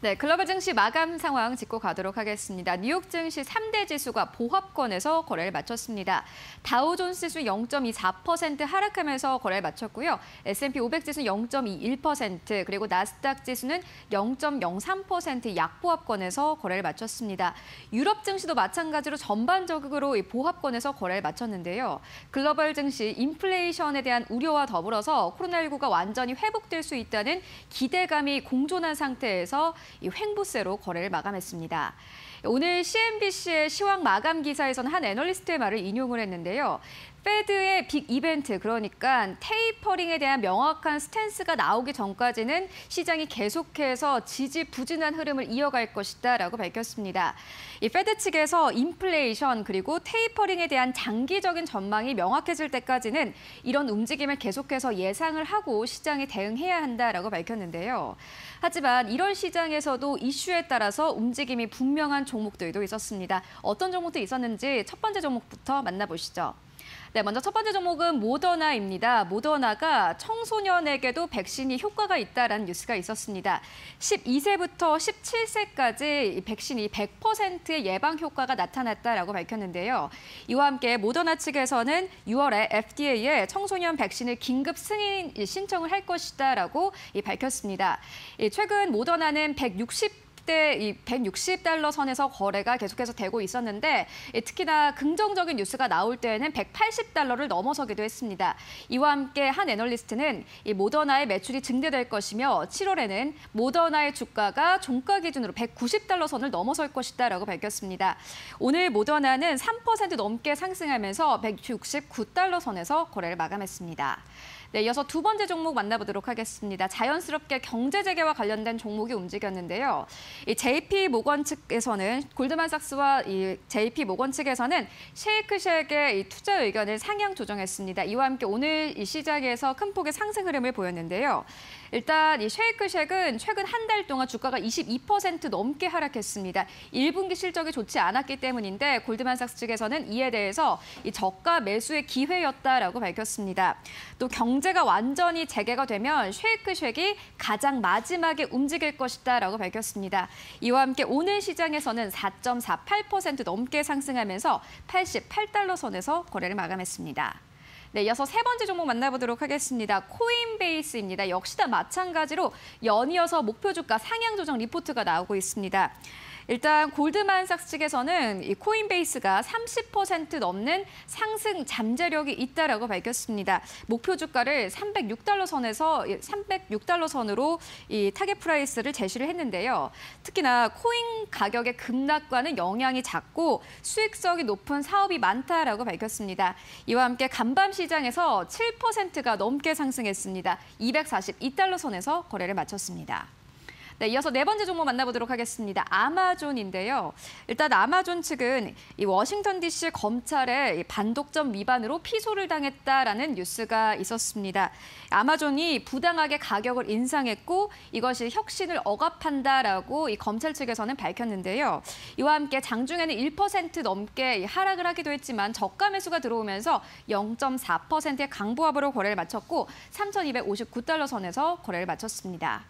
네, 글로벌 증시 마감 상황 짚고 가도록 하겠습니다. 뉴욕 증시 3대 지수가 보합권에서 거래를 마쳤습니다. 다우존스 지수 0.24% 하락하면서 거래를 마쳤고요. S&P 500 지수 0.21%, 그리고 나스닥 지수는 0.03% 약보합권에서 거래를 마쳤습니다. 유럽 증시도 마찬가지로 전반적으로 보합권에서 거래를 마쳤는데요. 글로벌 증시 인플레이션에 대한 우려와 더불어서 코로나19가 완전히 회복될 수 있다는 기대감이 공존한 상태에서 이 횡보세로 거래를 마감했습니다. 오늘 CNBC의 시황 마감 기사에서는 한 애널리스트의 말을 인용을 했는데요. Fed의 big 이벤트, 그러니까 tapering에 대한 명확한 스탠스가 나오기 전까지는 시장이 계속해서 지지부진한 흐름을 이어갈 것이다 라고 밝혔습니다. 이 Fed 측에서 인플레이션 그리고 tapering에 대한 장기적인 전망이 명확해질 때까지는 이런 움직임을 계속해서 예상을 하고 시장에 대응해야 한다라고 밝혔는데요. 하지만 이런 시장에 서도 이슈에 따라서 움직임이 분명한 종목들도 있었습니다. 어떤 종목도 있었는지 첫 번째 종목부터 만나보시죠. 네, 먼저 첫 번째 종목은 모더나입니다. 모더나가 청소년에게도 백신이 효과가 있다라는 뉴스가 있었습니다. 12세부터 17세까지 백신이 100%의 예방 효과가 나타났다라고 밝혔는데요. 이와 함께 모더나 측에서는 6월에 FDA에 청소년 백신을 긴급 승인 신청을 할 것이다라고 밝혔습니다. 최근 모더나는 160 그때 160달러 선에서 거래가 계속해서 되고 있었는데 특히나 긍정적인 뉴스가 나올 때에는 180달러를 넘어서기도 했습니다. 이와 함께 한 애널리스트는 이 모더나의 매출이 증대될 것이며 7월에는 모더나의 주가가 종가 기준으로 190달러 선을 넘어설 것이다라고 밝혔습니다. 오늘 모더나는 3% 넘게 상승하면서 169달러 선에서 거래를 마감했습니다. 네, 이어서 두 번째 종목 만나보도록 하겠습니다. 자연스럽게 경제 재개와 관련된 종목이 움직였는데요. 이 JP 모건 측에서는 골드만삭스와 이 JP 모건 측에서는 쉐이크쉑의 이 투자 의견을 상향 조정했습니다. 이와 함께 오늘 이 시장에서 큰 폭의 상승 흐름을 보였는데요. 일단 이 쉐이크쉑은 최근 한 달 동안 주가가 22% 넘게 하락했습니다. 1분기 실적이 좋지 않았기 때문인데 골드만삭스 측에서는 이에 대해서 이 저가 매수의 기회였다라고 밝혔습니다. 또 경 제가 완전히 재개가 되면 쉐이크 쉑이 가장 마지막에 움직일 것이다라고 밝혔습니다. 이와 함께 오늘 시장에서는 4.48% 넘게 상승하면서 88달러 선에서 거래를 마감했습니다. 네, 이어서 세 번째 종목 만나보도록 하겠습니다. 코인베이스입니다. 역시나 마찬가지로 연이어서 목표 주가 상향 조정 리포트가 나오고 있습니다. 일단 골드만삭스 측에서는 이 코인베이스가 30% 넘는 상승 잠재력이 있다라고 밝혔습니다. 목표 주가를 306달러 선에서 306달러 선으로 이 target price를 제시를 했는데요. 특히나 코인 가격의 급락과는 영향이 작고 수익성이 높은 사업이 많다라고 밝혔습니다. 이와 함께 간밤 시장에서 7%가 넘게 상승했습니다. 242달러 선에서 거래를 마쳤습니다. 네, 이어서 네 번째 종목 만나보도록 하겠습니다. 아마존인데요. 일단 아마존 측은 이 워싱턴 DC 검찰의 반독점 위반으로 피소를 당했다라는 뉴스가 있었습니다. 아마존이 부당하게 가격을 인상했고 이것이 혁신을 억압한다라고 이 검찰 측에서는 밝혔는데요. 이와 함께 장중에는 1% 넘게 하락을 하기도 했지만 저가 매수가 들어오면서 0.4%의 강보합으로 거래를 마쳤고 3,259달러 선에서 거래를 마쳤습니다.